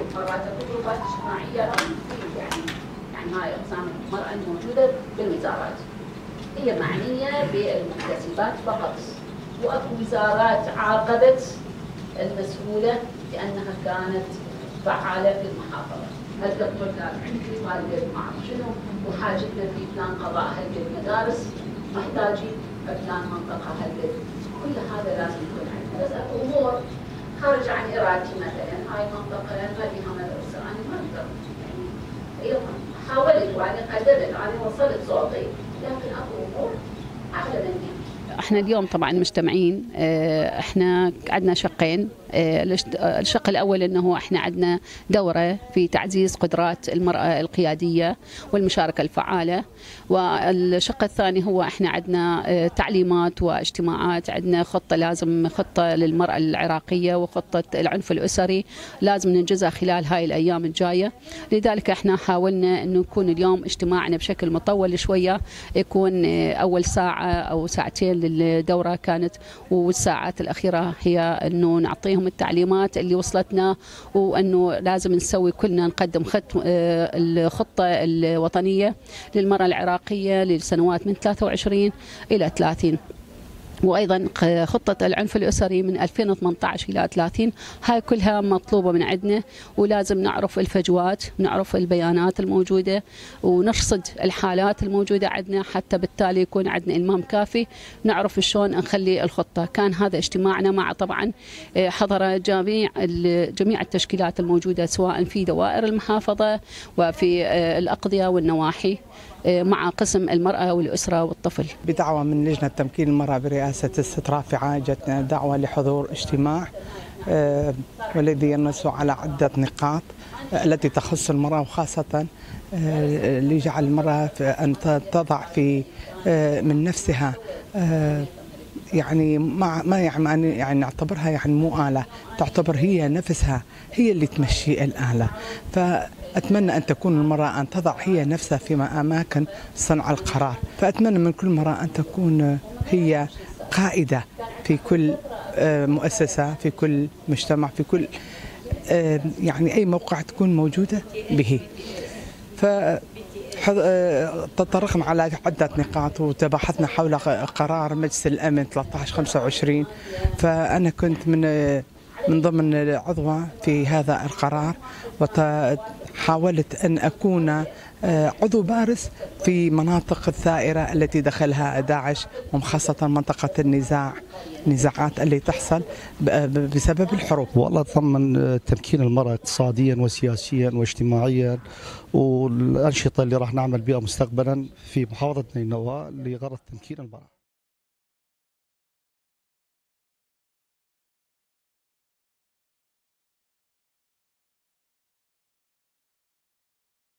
اكو جروبات اجتماعيه يعني يعني هاي أقسام المرأة الموجودة بالوزارات. هي معنية بالمكتسبات فقط. وأكو وزارات عاقبت المسؤولة لانها كانت فعالة في المحافظة. هالقد طلاب عندي قد ما أعرف شنو وحاجتنا في فلان قضاء هالقد مدارس محتاجين بفلان منطقة هل كل هذا لازم يكون عندنا. أمور خارج عن إرادتي مثلا. هاي أنا ما يعني حاولت قدرت أنا وصلت صوتي لكن اكو أمور أعلى مني. إحنا اليوم طبعا مجتمعين آه، إحنا عندنا شقين. الشق الأول إنه إحنا عندنا دورة في تعزيز قدرات المرأة القيادية والمشاركة الفعالة. والشق الثاني هو إحنا عندنا آه، تعليمات واجتماعات عندنا خطة لازم خطة للمرأة العراقية وخطة العنف الأسري لازم ننجزها خلال هاي الأيام الجاية. لذلك إحنا حاولنا إنه يكون اليوم اجتماعنا بشكل مطول شوية. يكون أول ساعة أو ساعتين للدورة كانت والساعات الأخيرة هي إنه نعطيهم التعليمات اللي وصلتنا وأنه لازم نسوي كلنا نقدم خط آه، الخطة الوطنية للمرأة العراقية للسنوات من 23 إلى 30 وأيضا خطة العنف الأسري من 2018 إلى 30 هاي كلها مطلوبة من عندنا ولازم نعرف الفجوات نعرف البيانات الموجودة ونرصد الحالات الموجودة عندنا حتى بالتالي يكون عندنا إلمام كافي نعرف شلون نخلي الخطة. كان هذا اجتماعنا مع طبعا آه، حضر جميع جميع التشكيلات الموجودة سواء في دوائر المحافظة وفي آه، الأقضية والنواحي. مع قسم المرأة والأسرة والطفل. بدعوة من لجنة تمكين المرأة برئاسة رئاسة الست رافعة جتنا دعوة لحضور اجتماع آه، والذي ينص على عدة نقاط آه، التي تخص المرأة وخاصة آه، لجعل المرأة أن تضع في من نفسها يعني ما ما يعني يعني نعتبرها يعني مو آلة تعتبر هي نفسها هي اللي تمشي الآلة. فأتمنى أن تكون المرأة أن تضع هي نفسها في أماكن صنع القرار. فأتمنى من كل مرأة أن تكون هي قائدة في كل آه، مؤسسة في كل مجتمع في كل آه، يعني أي موقع تكون موجودة به. ف تطرقنا على عدة نقاط وتباحثنا حول قرار مجلس الأمن 1325 فأنا كنت من من ضمن العضوة في هذا القرار. وحاولت أن أكون آه، عضو بارز في مناطق الثائرة التي دخلها داعش وخاصة منطقة النزاع النزاعات اللي تحصل بسبب الحروب. والله تضمن آه، تمكين المرأة اقتصاديا وسياسيا واجتماعيا والأنشطة اللي راح نعمل بها مستقبلا في محافظة نينوى لغرض تمكين المرأة.